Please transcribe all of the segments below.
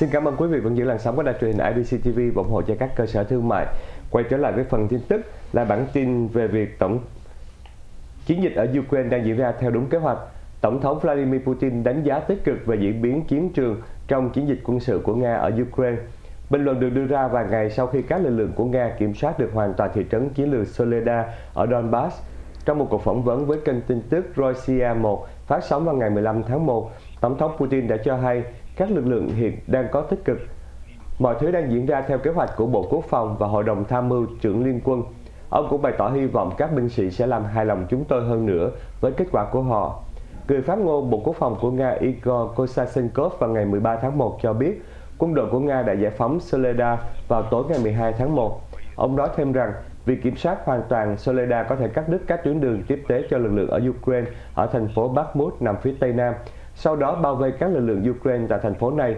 Xin cảm ơn quý vị vẫn giữ làn sóng của đài truyền hình IBC TV và ủng hộ cho các cơ sở thương mại. Quay trở lại với phần tin tức là bản tin về việc tổng chiến dịch ở Ukraine đang diễn ra theo đúng kế hoạch. Tổng thống Vladimir Putin đánh giá tích cực về diễn biến chiến trường trong chiến dịch quân sự của Nga ở Ukraine. Bình luận được đưa ra vài ngày sau khi các lực lượng của Nga kiểm soát được hoàn toàn thị trấn chiến lược Soledad ở Donbass. Trong một cuộc phỏng vấn với kênh tin tức Russia 1 phát sóng vào ngày 15 tháng 1, Tổng thống Putin đã cho hay các lực lượng hiện đang có tích cực. Mọi thứ đang diễn ra theo kế hoạch của Bộ Quốc phòng và Hội đồng Tham mưu trưởng Liên quân. Ông cũng bày tỏ hy vọng các binh sĩ sẽ làm hài lòng chúng tôi hơn nữa với kết quả của họ. Người phát ngôn Bộ Quốc phòng của Nga Igor Kosachenkov vào ngày 13 tháng 1 cho biết quân đội của Nga đã giải phóng Soleda vào tối ngày 12 tháng 1. Ông nói thêm rằng việc kiểm soát hoàn toàn Soledar có thể cắt đứt các tuyến đường tiếp tế cho lực lượng ở Ukraine ở thành phố Bakhmut nằm phía tây nam, sau đó bao vây các lực lượng Ukraine tại thành phố này.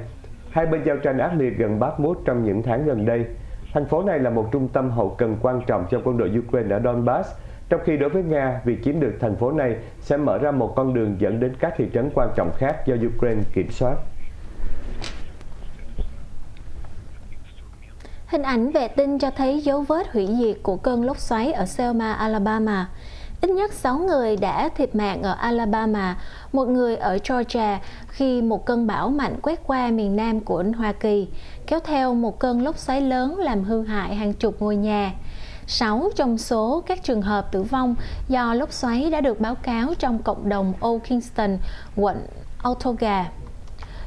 Hai bên giao tranh ác liệt gần Bakhmut trong những tháng gần đây. Thành phố này là một trung tâm hậu cần quan trọng cho quân đội Ukraine ở Donbass, trong khi đối với Nga, việc chiếm được thành phố này sẽ mở ra một con đường dẫn đến các thị trấn quan trọng khác do Ukraine kiểm soát. Hình ảnh vệ tinh cho thấy dấu vết hủy diệt của cơn lốc xoáy ở Selma, Alabama. Ít nhất 6 người đã thiệt mạng ở Alabama, một người ở Georgia khi một cơn bão mạnh quét qua miền nam của Hoa Kỳ, kéo theo một cơn lốc xoáy lớn làm hư hại hàng chục ngôi nhà. 6 trong số các trường hợp tử vong do lốc xoáy đã được báo cáo trong cộng đồng Old Kingston, quận Autoga.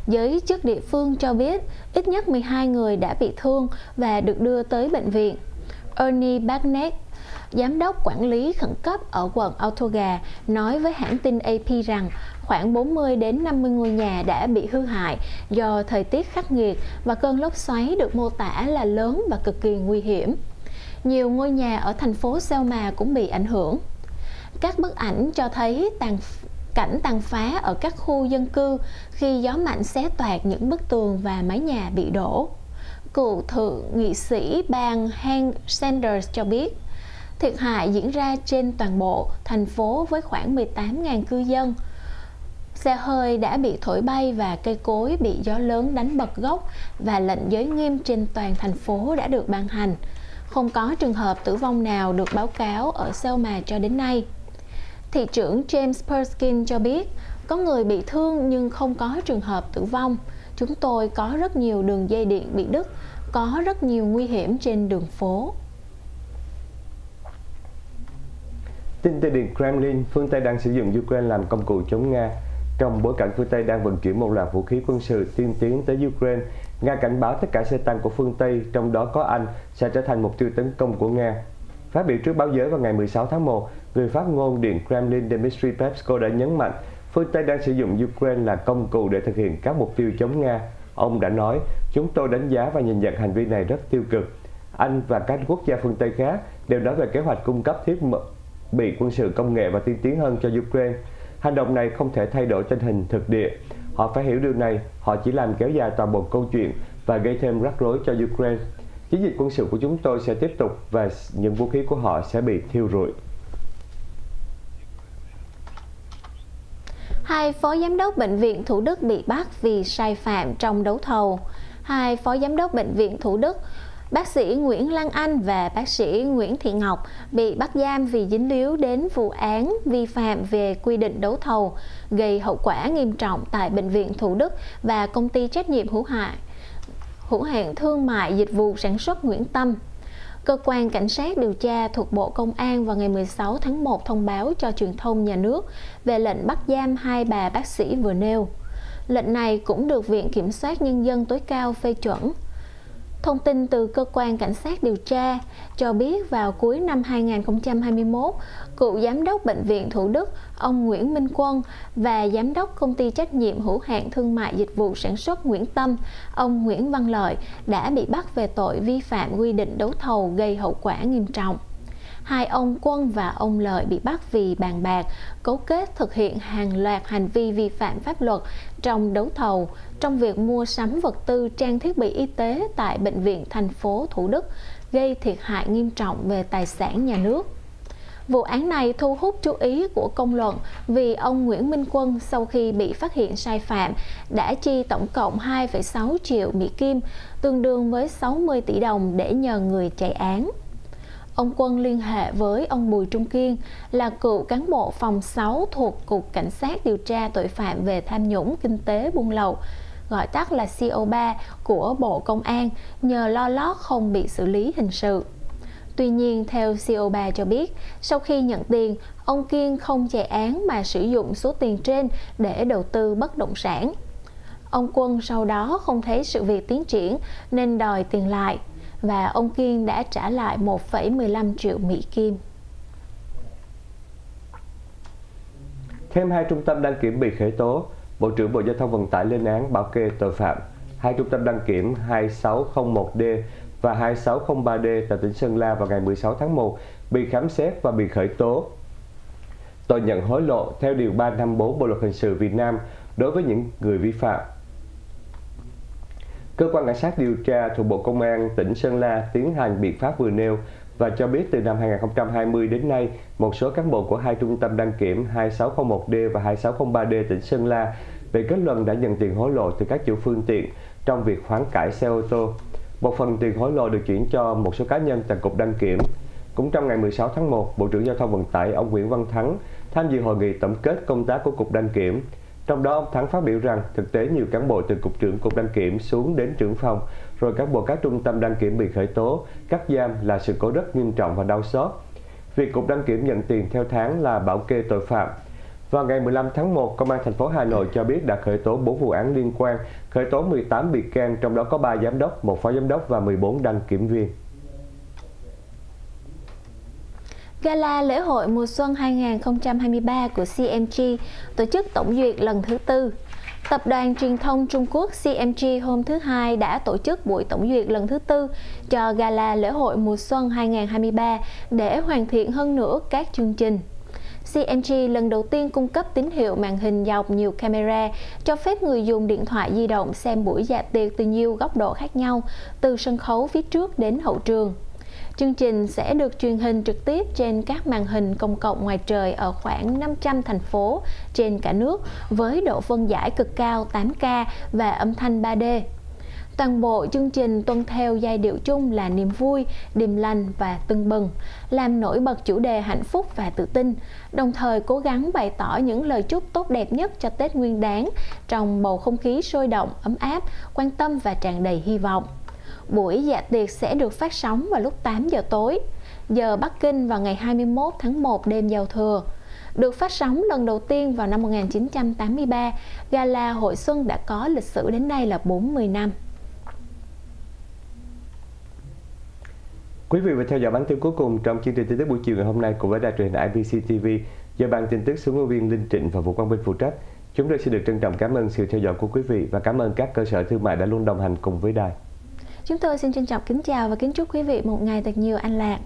Giới chức địa phương cho biết ít nhất 12 người đã bị thương và được đưa tới bệnh viện. Ernie Barnett, giám đốc quản lý khẩn cấp ở quận Autoga, nói với hãng tin AP rằng khoảng 40 đến 50 ngôi nhà đã bị hư hại do thời tiết khắc nghiệt và cơn lốc xoáy được mô tả là lớn và cực kỳ nguy hiểm. Nhiều ngôi nhà ở thành phố Selma cũng bị ảnh hưởng. Các bức ảnh cho thấy tàn cảnh tàn phá ở các khu dân cư khi gió mạnh xé toạc những bức tường và mái nhà bị đổ. Cựu thượng nghị sĩ bang Hank Sanders cho biết, thiệt hại diễn ra trên toàn bộ thành phố với khoảng 18.000 cư dân. Xe hơi đã bị thổi bay và cây cối bị gió lớn đánh bật gốc và lệnh giới nghiêm trên toàn thành phố đã được ban hành. Không có trường hợp tử vong nào được báo cáo ở Selma cho đến nay. Thị trưởng James Perskin cho biết có người bị thương nhưng không có trường hợp tử vong. Chúng tôi có rất nhiều đường dây điện bị đứt, có rất nhiều nguy hiểm trên đường phố. Tin từ Điện Kremlin, phương Tây đang sử dụng Ukraine làm công cụ chống Nga. Trong bối cảnh phương Tây đang vận chuyển một loạt vũ khí quân sự tiên tiến tới Ukraine, Nga cảnh báo tất cả xe tăng của phương Tây, trong đó có Anh, sẽ trở thành mục tiêu tấn công của Nga. Phát biểu trước báo giới vào ngày 16 tháng 1, người phát ngôn Điện Kremlin Dmitry Peskov đã nhấn mạnh phương Tây đang sử dụng Ukraine là công cụ để thực hiện các mục tiêu chống Nga. Ông đã nói, chúng tôi đánh giá và nhìn nhận hành vi này rất tiêu cực. Anh và các quốc gia phương Tây khác đều nói về kế hoạch cung cấp thiết bị quân sự công nghệ và tiên tiến hơn cho Ukraine. Hành động này không thể thay đổi tình hình thực địa. Họ phải hiểu điều này, họ chỉ làm kéo dài toàn bộ câu chuyện và gây thêm rắc rối cho Ukraine. Chiến dịch quân sự của chúng tôi sẽ tiếp tục và những vũ khí của họ sẽ bị thiêu rụi. Hai phó giám đốc bệnh viện Thủ Đức bị bắt vì sai phạm trong đấu thầu. Hai phó giám đốc bệnh viện Thủ Đức Bác sĩ Nguyễn Lan Anh và bác sĩ Nguyễn Thị Ngọc bị bắt giam vì dính líu đến vụ án vi phạm về quy định đấu thầu, gây hậu quả nghiêm trọng tại Bệnh viện Thủ Đức và công ty trách nhiệm hữu hạn hữu hạn thương mại dịch vụ sản xuất Nguyễn Tâm. Cơ quan Cảnh sát điều tra thuộc Bộ Công an vào ngày 16 tháng 1 thông báo cho truyền thông nhà nước về lệnh bắt giam hai bà bác sĩ vừa nêu. Lệnh này cũng được Viện Kiểm soát Nhân dân tối cao phê chuẩn. Thông tin từ cơ quan cảnh sát điều tra cho biết vào cuối năm 2021, cựu giám đốc bệnh viện Thủ Đức ông Nguyễn Minh Quân và giám đốc công ty trách nhiệm hữu hạn thương mại dịch vụ sản xuất Nguyễn Tâm, ông Nguyễn Văn Lợi đã bị bắt về tội vi phạm quy định đấu thầu gây hậu quả nghiêm trọng hai ông Quân và ông Lợi bị bắt vì bàn bạc, cấu kết thực hiện hàng loạt hành vi vi phạm pháp luật trong đấu thầu trong việc mua sắm vật tư trang thiết bị y tế tại bệnh viện thành phố Thủ Đức, gây thiệt hại nghiêm trọng về tài sản nhà nước. Vụ án này thu hút chú ý của công luận vì ông Nguyễn Minh Quân sau khi bị phát hiện sai phạm đã chi tổng cộng 2,6 triệu Mỹ Kim, tương đương với 60 tỷ đồng để nhờ người chạy án. Ông Quân liên hệ với ông Bùi Trung Kiên là cựu cán bộ phòng 6 thuộc Cục Cảnh sát điều tra tội phạm về tham nhũng kinh tế buôn lậu, gọi tắt là CO3 của Bộ Công an nhờ lo lót không bị xử lý hình sự. Tuy nhiên, theo CO3 cho biết, sau khi nhận tiền, ông Kiên không chạy án mà sử dụng số tiền trên để đầu tư bất động sản. Ông Quân sau đó không thấy sự việc tiến triển nên đòi tiền lại và ông Kiên đã trả lại 1,15 triệu Mỹ Kim. Thêm hai trung tâm đăng kiểm bị khởi tố, Bộ trưởng Bộ Giao thông Vận tải lên án bảo kê tội phạm. Hai trung tâm đăng kiểm 2601D và 2603D tại tỉnh Sơn La vào ngày 16 tháng 1 bị khám xét và bị khởi tố. Tội nhận hối lộ theo Điều 354 Bộ Luật Hình sự Việt Nam đối với những người vi phạm. Cơ quan cảnh sát điều tra thuộc Bộ Công an tỉnh Sơn La tiến hành biện pháp vừa nêu và cho biết từ năm 2020 đến nay, một số cán bộ của hai trung tâm đăng kiểm 2601D và 2603D tỉnh Sơn La về kết luận đã nhận tiền hối lộ từ các chủ phương tiện trong việc khoán cải xe ô tô. Một phần tiền hối lộ được chuyển cho một số cá nhân tại Cục Đăng Kiểm. Cũng trong ngày 16 tháng 1, Bộ trưởng Giao thông Vận tải ông Nguyễn Văn Thắng tham dự hội nghị tổng kết công tác của Cục Đăng Kiểm. Trong đó, ông Thắng phát biểu rằng thực tế nhiều cán bộ từ Cục trưởng Cục Đăng Kiểm xuống đến trưởng phòng, rồi cán bộ các trung tâm đăng kiểm bị khởi tố, cắt giam là sự cố rất nghiêm trọng và đau xót. Việc Cục Đăng Kiểm nhận tiền theo tháng là bảo kê tội phạm, vào ngày 15 tháng 1, Công an thành phố Hà Nội cho biết đã khởi tố 4 vụ án liên quan, khởi tố 18 bị can, trong đó có 3 giám đốc, 1 phó giám đốc và 14 đăng kiểm viên. Gala lễ hội mùa xuân 2023 của CMG tổ chức tổng duyệt lần thứ tư. Tập đoàn truyền thông Trung Quốc CMG hôm thứ Hai đã tổ chức buổi tổng duyệt lần thứ tư cho Gala lễ hội mùa xuân 2023 để hoàn thiện hơn nữa các chương trình. CMG lần đầu tiên cung cấp tín hiệu màn hình dọc nhiều camera, cho phép người dùng điện thoại di động xem buổi dạ tiệc từ nhiều góc độ khác nhau, từ sân khấu phía trước đến hậu trường. Chương trình sẽ được truyền hình trực tiếp trên các màn hình công cộng ngoài trời ở khoảng 500 thành phố trên cả nước với độ phân giải cực cao 8K và âm thanh 3D. Toàn bộ chương trình tuân theo giai điệu chung là niềm vui, điềm lành và tưng bừng, làm nổi bật chủ đề hạnh phúc và tự tin, đồng thời cố gắng bày tỏ những lời chúc tốt đẹp nhất cho Tết Nguyên đán trong bầu không khí sôi động, ấm áp, quan tâm và tràn đầy hy vọng. Buổi dạ tiệc sẽ được phát sóng vào lúc 8 giờ tối, giờ Bắc Kinh vào ngày 21 tháng 1 đêm giao thừa. Được phát sóng lần đầu tiên vào năm 1983, Gala Hội Xuân đã có lịch sử đến nay là 40 năm. Quý vị vừa theo dõi bản tin cuối cùng trong chương trình tin tức buổi chiều ngày hôm nay của với đài truyền IBC TV do ban tin tức xuống ngôi viên Linh Trịnh và Vũ Quang Minh phụ trách. Chúng tôi xin được trân trọng cảm ơn sự theo dõi của quý vị và cảm ơn các cơ sở thương mại đã luôn đồng hành cùng với đài. Chúng tôi xin trân trọng kính chào và kính chúc quý vị một ngày thật nhiều an lạc.